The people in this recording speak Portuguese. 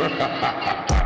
Ha ha ha ha!